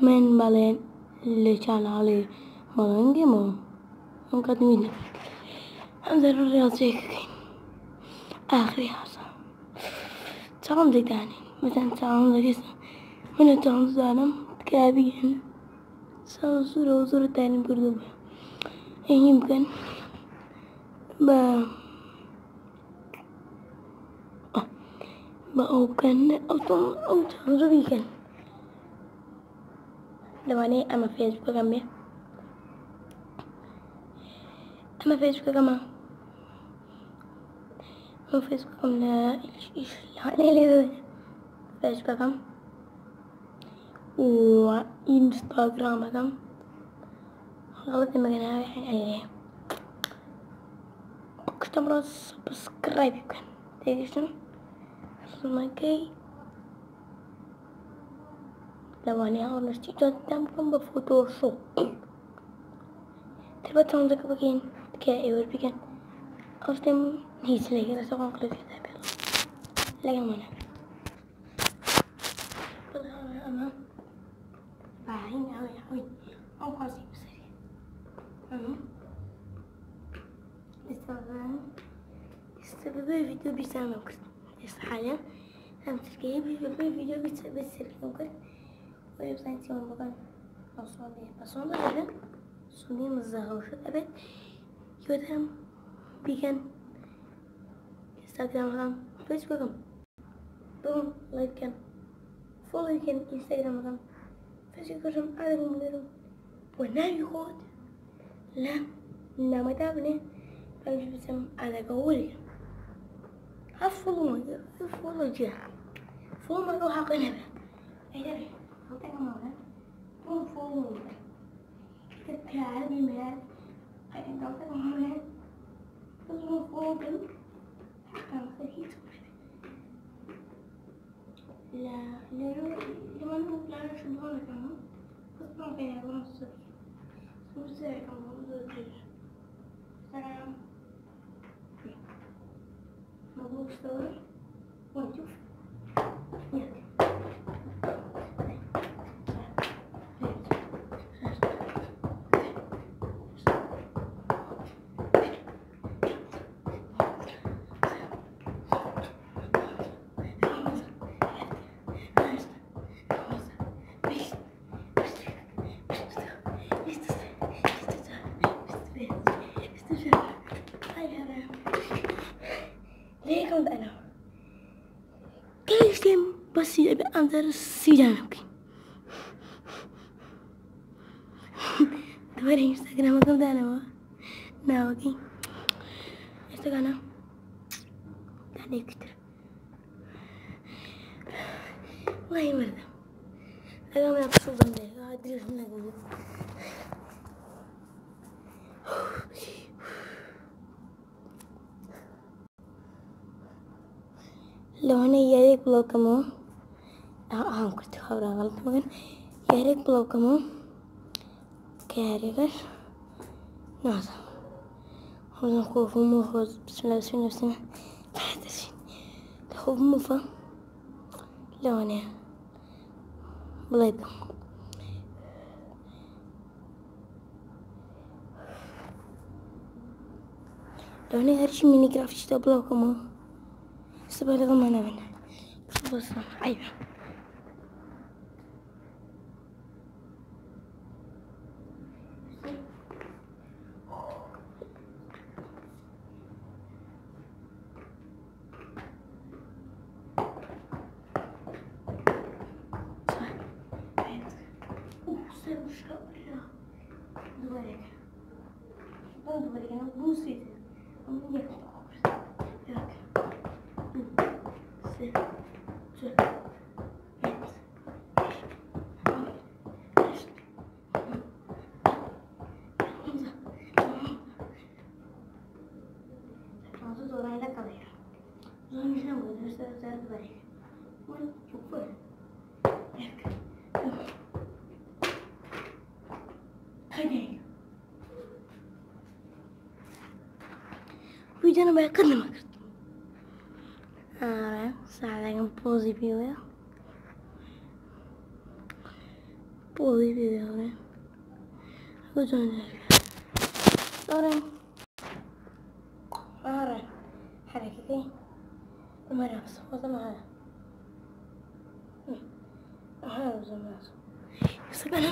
من بالين اللي كان عليه مالنجي مو مقدمين الرياض زيك آخر حاجة تعم داني مثلا تعم دقيسة من تعم زانم تكابين سو صورة وصورة تاني بردو يمكن ب بأوكن أو تم أو تنزل Lewani ama Facebook kami ama Facebook kama ama Facebook kama na ish lewani ile Facebook kama وإنستغرام كم غلطي ما كان يعني اكتب سبسكرايب كان تيجي شنو ما كي lawannya harus dicantumkan berfotoshop terus tahun dekat bikin kayak ewer bikin harus tem his lagi rasa orang kerja kita bel lagi mana Bahin awi awi, oh kasih besar. Hmm. استخدام استخدام فيديو بيسامع كرت حاجة hem Türkiye'yi bir bir video bitirmek yok. O yüzden diyorum bakalım. Nasıl bir pasonda dedim. Sunayım zahır. Evet. Gördüm. Bilgen. Instagram'dan. Facebook'um. Durum. Like'ken. Follow'ken Instagram'dan. Facebook'um. Adım buluyorum. Bu ne yuhud? Lan. Nama da abone. Ben şu bizim alaka oluyor. Ha follow'um. Follow'cu. هفولو ما هفولو جا فولو ما روح قلبه أي không tay màu đó không phô người tất cả đi mẹ phải đánh đấu tất cả mẹ không phô đứng càng phải hít là nếu nếu Alexander Sirianuki. Tá vendo o Instagram do Dana, ó? Não, aqui. Esse canal. Tá dentro. Ué, merda. Eu não me absorvo, né? Ai, Deus, meu Deus. Lone, e aí, colocamos. خوف ومخوز بسم الله بسم الله بسم الله. تحتسين خوف مفا لو أنا بلايبا لو أنا هرشي ميني جرافيش ده بلو كمو استبالغ ما أنا منه بس Oh, puedo vivir ahora. Who's on there? Sorry. Ahora. حركتين وما نفس وضع معانا هذا وضع معانا يصيب أنا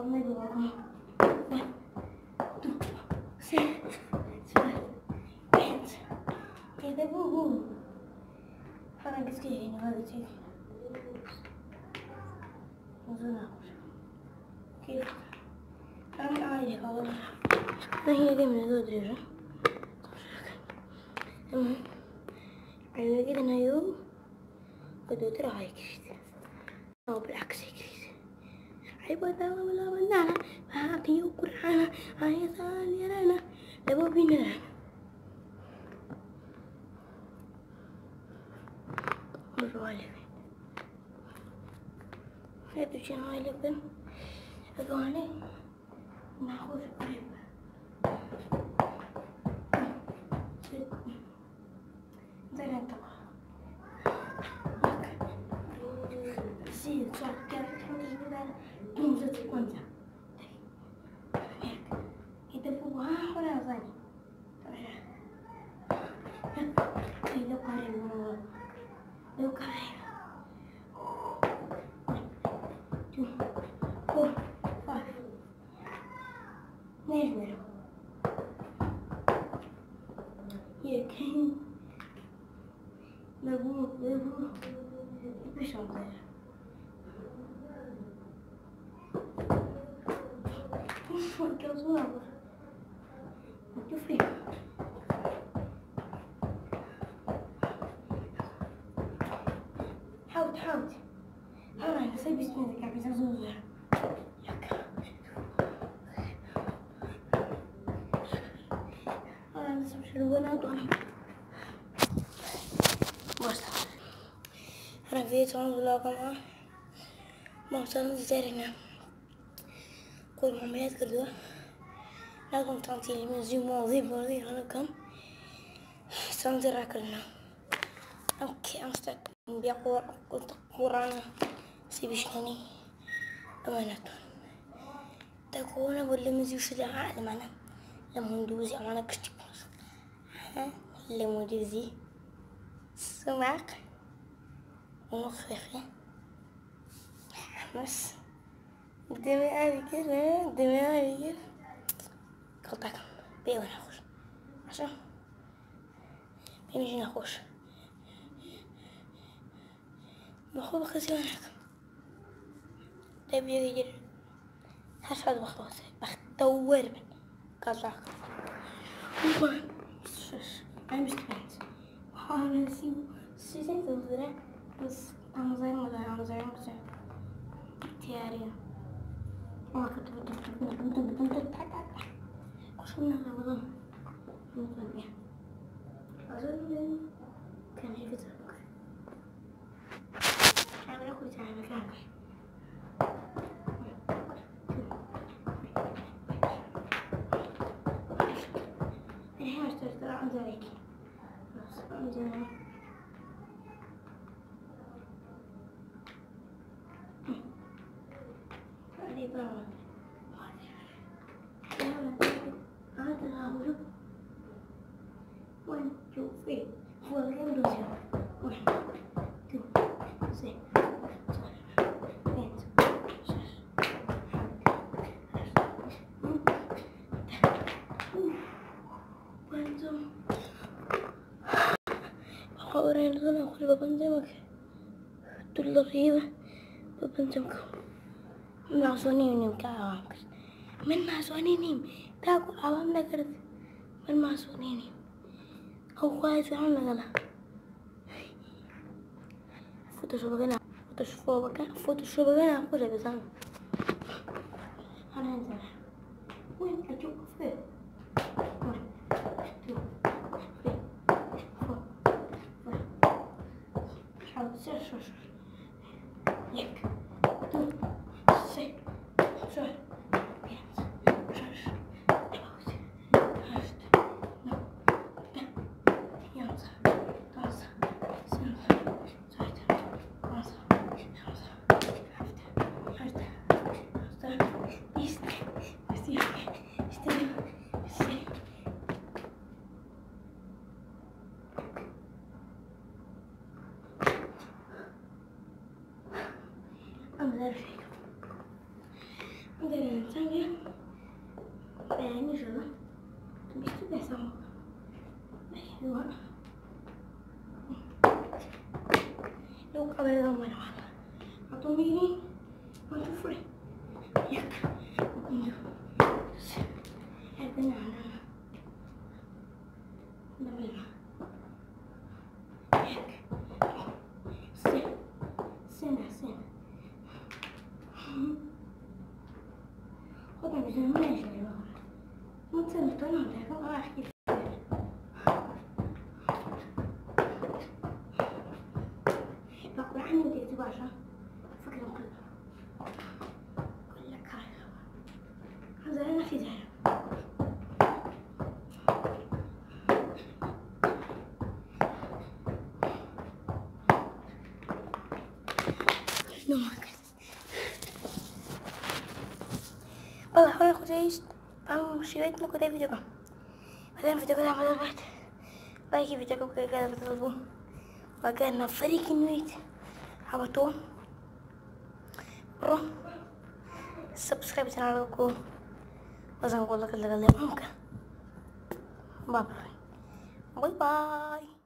warna dua. One, two, three, four, eight. Kita bubu. Karena kita ini ada sih. Uzun aku. كيف؟ أنا عادي خلاص ما هي دي من الأدرجة المهم أنا كده أنا يوم بدو ترى هاي كريت أو بالعكس هي فهاكي يوكرعانا هاي ثاني رانا لبو بينا رانا والوالد هذا هاي لبن. أغاني ناخذ قريب. زين. Neighbor. Here came the wolf, the wolf. Fish on there. What goes well? What you feel? حاول حاول حاول انا سيب اسمي قاعد ازوز تونس ولا كمان ما وصلنا زارنا كل عمليات كردوة لكم تنتي المزيو مواضيع بوضيع أنا كم سنزر أكلنا أوكي أمستك بيقور كنت قرانا سيبشني أمانة تكون ولا مزيو سلا عقل معنا لما لما ندوزي سماق ونخفخي بس دمي أبي كده دمي أبي كده قلتك بيه وأنا أخوش؟ عشان بيمشي نخوش بخو بخسي وأنا تبي يجي هشهد بخلص بختور من arkadaşlar. Ben Müstübent. Hanesim. Sizin yıldızlara biz anlayalım da anlayalım da. Tiyariye. Koşun ne yapalım? Unutmayın. üzereyken. Uh, üzereyken. Ahora en zona kuli babanzamak. Tulla riba babanzamka. Ma sonim ka. من ما سونينيم تاكل عوام نقرد من ما سونينيم هو كويس عم نقلا فوتوشوب كنا فوتوشوب كنا فوتوشوب كنا كل بزان أنا انزل وين أجوك فين comer dos manos. عني بدي تباشا فكرة كلها كلها كارثة هذا أنا في ذهب No more. والله حاول اخد عيش بعمل شوية ممكن ده فيديو كام بعدين فيديو كده عمل بعد باقي فيديو كام كده بتطلبوه. وكان فريق النويت apa tuh bro subscribe channel aku. Pasang kolak lagi lagi bye bye